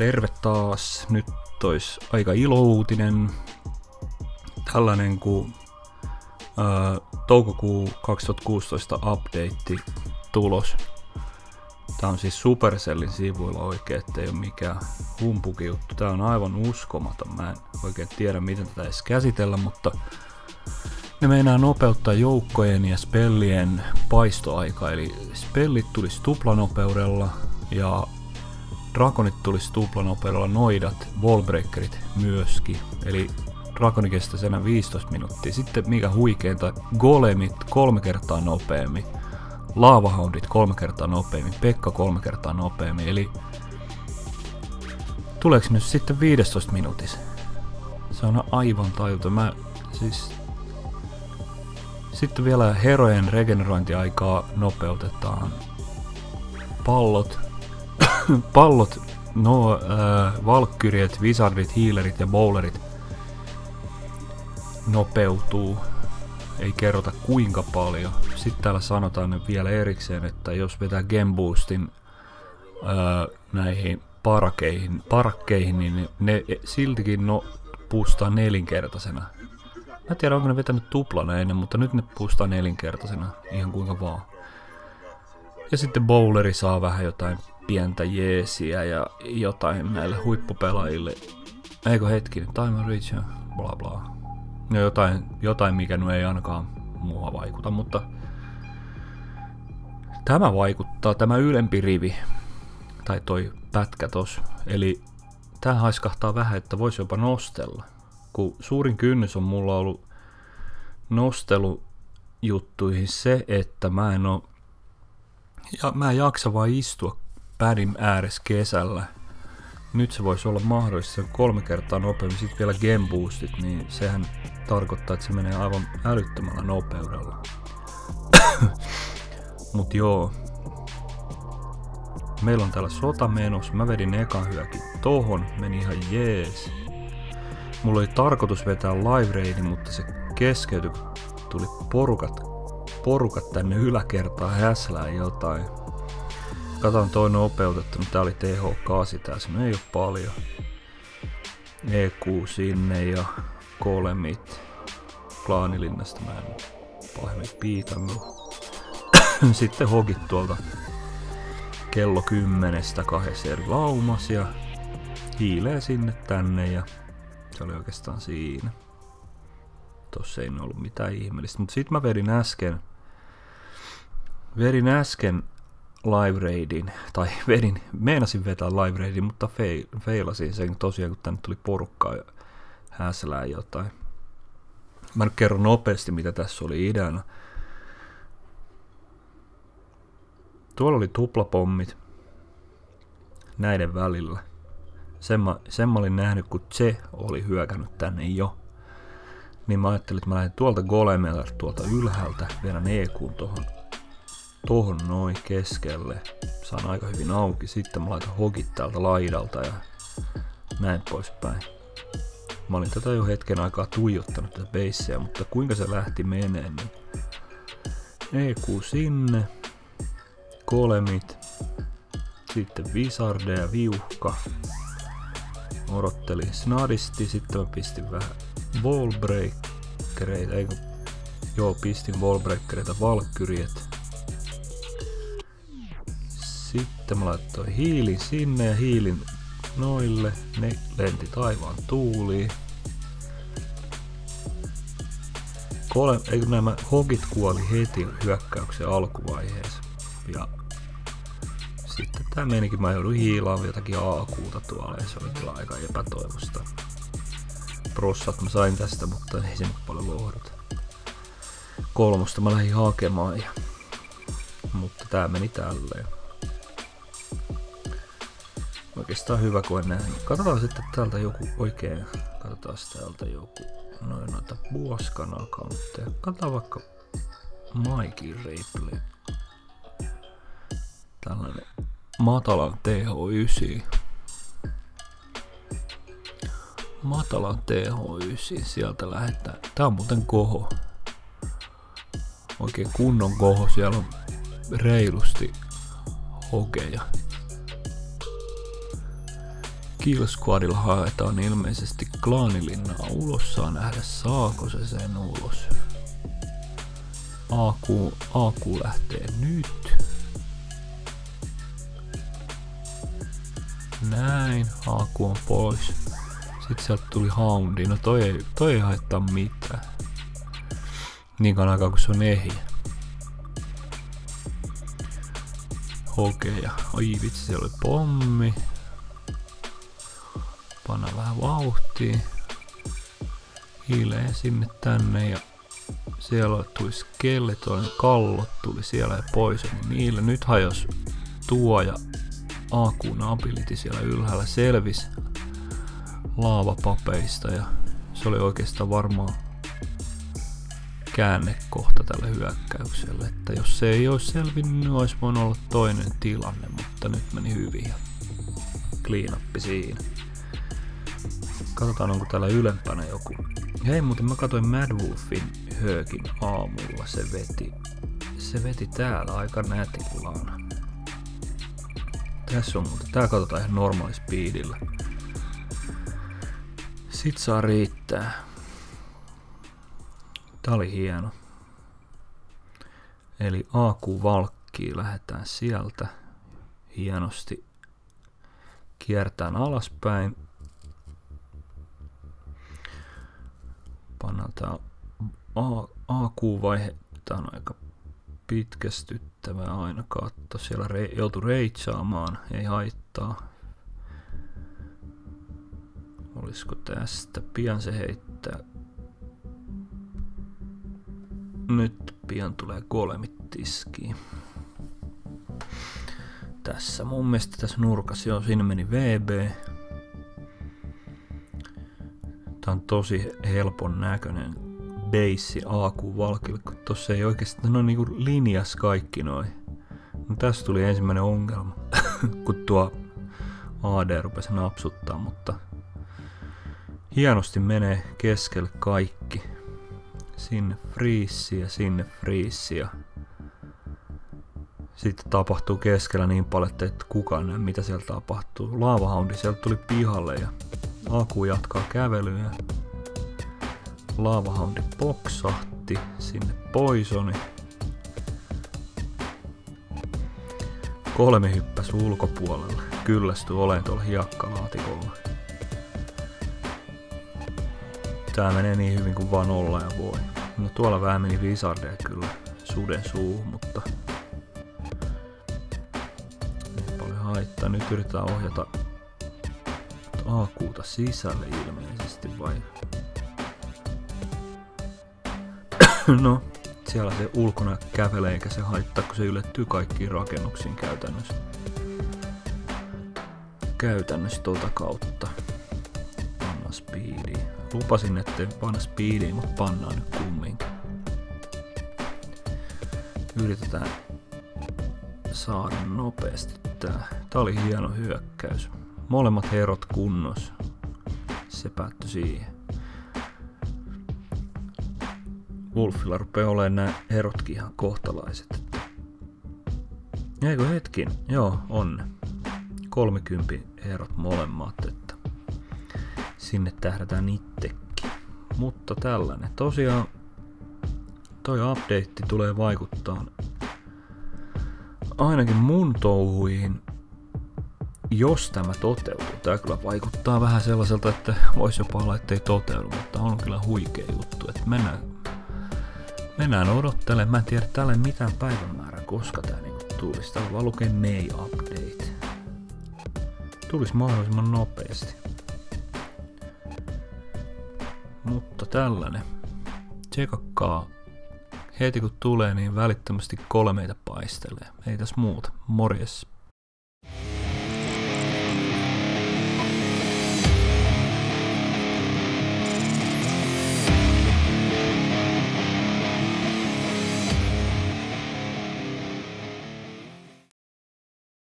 terve taas. Nyt tois aika ilouutinen. Tällainen kuin toukokuu 2016 update tulos. Tää on siis Supercellin sivuilla oikein, ettei ole mikään humpuki juttu. Tää on aivan uskomaton. Mä en oikein tiedä, miten tätä edes käsitellä, mutta ne meinaa nopeuttaa joukkojen ja spellien paistoaika, eli spellit tulisi tuplanopeudella ja Dragonit tulisi tuplanopeudella, noidat, wallbreakerit myöskin. Eli Dragoni kestäisi enää 15 minuuttia. Sitten mikä huikeinta, golemit kolme kertaa nopeammin. Laavahoundit kolme kertaa nopeammin, Pekka kolme kertaa nopeammin, eli tuleeko nyt sitten 15 minuutissa? Se on aivan tajuton. Mä siis... Sitten vielä herojen regenerointiaikaa nopeutetaan. Pallot, pallot, no äh, valkkyriet, wizardit, healerit ja bowlerit nopeutuu. Ei kerrota kuinka paljon. Sitten täällä sanotaan vielä erikseen, että jos vetää Gemboostin äh, näihin parakeihin, parakkeihin, niin ne siltikin no, puustaa nelinkertaisena. Mä en tiedä, onko ne vetänyt tuplana ennen, mutta nyt ne puustaa nelinkertaisena, ihan kuinka vaan. Ja sitten bowleri saa vähän jotain pientä jeesiä ja jotain näille huippupelaajille. Eikö hetki, time reach bla bla. No jotain, jotain mikä nyt ei ainakaan mua vaikuta, mutta tämä vaikuttaa, tämä ylempi rivi, tai toi pätkä tos, eli tää haiskahtaa vähän, että voisi jopa nostella. Kun suurin kynnys on mulla ollut nostelujuttuihin se, että mä en oo, ja mä en jaksa vaan istua pädin ääressä kesällä. Nyt se voisi olla mahdollista, se on kolme kertaa nopeammin, sitten vielä game boostit, niin sehän tarkoittaa, että se menee aivan älyttömällä nopeudella. Mut joo. Meillä on täällä sota menossa. Mä vedin ekan hyökin tohon. Meni ihan jees. Mulla oli tarkoitus vetää live raidin, mutta se keskeytyi. Tuli porukat, porukat tänne yläkertaan häslää jotain. Katon toi nopeutettu, mutta tää oli TH8 tässä, no ei oo paljon. EQ sinne ja kolemit. Plaanilinnasta mä en pahemmin piitannut. Sitten hogit tuolta kello kymmenestä kahdessa eri laumas ja hiilee sinne tänne ja se oli oikeastaan siinä. Tossa ei ollut mitään ihmeellistä, mutta sit mä vedin äsken vedin äsken live raidin, tai vedin, meinasin vetää live raidin, mutta feil, feilasin sen tosiaan, kun tänne tuli porukkaa ja häslää jotain. Mä nyt kerron nopeasti, mitä tässä oli ideana. Tuolla oli tuplapommit näiden välillä. Sen mä, sen mä olin nähnyt, kun se oli hyökännyt tänne jo. Niin mä ajattelin, että mä lähden tuolta golemella tuolta ylhäältä, vielä EQ tohon, tohon noin keskelle. Saan aika hyvin auki. Sitten mä laitan hogit täältä laidalta ja näin poispäin. Mä olin tätä jo hetken aikaa tuijottanut tätä beisseä, mutta kuinka se lähti menee, niin EQ sinne, kolemit, sitten Wizardeja, viuhka, odottelin snadisti, sitten mä pistin vähän wallbreakereita, eikö, joo pistin wallbreakereita, valkyriet. Sitten mä laittoin hiilin sinne ja hiilin noille, ne lenti taivaan tuuliin. Kole, eikö nämä hogit kuoli heti hyökkäyksen alkuvaiheessa. Ja sitten tää menikin, mä joudun hiilaamaan jotakin aakuuta tuolla ja se oli kyllä aika epätoivosta. Prossat mä sain tästä, mutta ei se nyt paljon lohduta. Kolmosta mä lähdin hakemaan ja... Mutta tää meni tälleen. Oikeastaan hyvä kun en nähnyt. Katsotaan sitten täältä joku oikein. Katsotaan täältä joku. Noin noita Buoskan accountteja. Katsotaan vaikka Mikey Ripley. Tällainen matalan TH9. Matalan TH9, sieltä lähettää. Tää on muuten koho. Oikein kunnon koho, siellä on reilusti hokeja. Kill Squadilla haetaan ilmeisesti klaanilinnaa ulos, saa nähdä saako se sen ulos. AQ, AQ lähtee nyt. Näin, AQ on pois. Sitten sieltä tuli Houndi, no toi ei, toi ei haittaa mitään. Niin kauan aikaa kun se on ehjä. Hokeja. Oi vitsi, siellä oli pommi. Panna vähän vauhtia. Hiilee sinne tänne ja siellä tuli skeleton, kallot tuli siellä ja pois, niin niillä nyt hajos tuo ja AQn ability siellä ylhäällä selvisi laavapapeista ja se oli oikeastaan varmaan käännekohta tälle hyökkäykselle, että jos se ei olisi selvinnyt, niin olisi voinut olla toinen tilanne, mutta nyt meni hyvin ja clean siinä. Katsotaan onko täällä ylempänä joku. Hei muuten mä katsoin Mad Wolfin höökin aamulla, se veti. Se veti täällä aika nätillään. Tässä on muuten, tää katsotaan ihan normaali speedillä. Sit saa riittää. Tää oli hieno. Eli AQ valkkii lähdetään sieltä hienosti kiertään alaspäin. Pannaan tää AQ-vaihe. Tää on aika pitkästyttävää aina katto. Siellä re- joutu reitsaamaan, ei haittaa. Olisiko tästä? Pian se heittää. Nyt pian tulee golemit tiskiin. Tässä mun mielestä tässä nurkassa jo siinä meni VB. On tosi helpon näköinen base AQ valkille, kun tossa ei oikeastaan, no niinku linjas kaikki noin. No tässä tuli ensimmäinen ongelma, kun tuo AD rupesi napsuttaa, mutta hienosti menee keskelle kaikki. Sinne friissi ja sinne friissi ja sitten tapahtuu keskellä niin paljon, että et kukaan näe mitä siellä tapahtuu. Laavahoundi sieltä tuli pihalle ja Aku jatkaa kävelyä. Laavahoundi boksahti sinne poisoni. Kolme hyppäs ulkopuolelle. Kyllästyi olen tuolla hiekkalaatikolla. Tää menee niin hyvin kuin vaan olla ja voi. No tuolla vähän meni Wizardeja kyllä suden suuhun, mutta ei paljon haittaa. Nyt yritetään ohjata AQta sisälle ilmeisesti vai? no, siellä se ulkona kävelee eikä se haittaa, kun se ylettyy kaikkiin rakennuksiin käytännössä. Käytännössä tuolta kautta. Panna speedi. Lupasin, ettei panna speediin, mutta pannaan nyt kumminkin. Yritetään saada nopeasti tää. Tää oli hieno hyökkäys. Molemmat herot kunnos. Se päättyi siihen. Wolfilla rupeaa olemaan nämä herotkin ihan kohtalaiset. Eikö hetkin? Joo, on. 30 herot molemmat, että sinne tähdätään itsekin. Mutta tällainen. Tosiaan toi update tulee vaikuttaa ainakin mun touhuihin, jos tämä toteutuu. Tämä kyllä vaikuttaa vähän sellaiselta, että voisi jopa olla, ettei toteudu, mutta on kyllä huikea juttu. Että mennään, mennään odottelemaan. Mä en tiedä tälle mitään päivämäärää, koska tämä niinku tulisi. Täällä vaan lukee May Update. Tulisi mahdollisimman nopeasti. Mutta tällainen. Tsekakkaa heti kun tulee, niin välittömästi kolmeita paistelee. Ei tässä muuta. Morjes.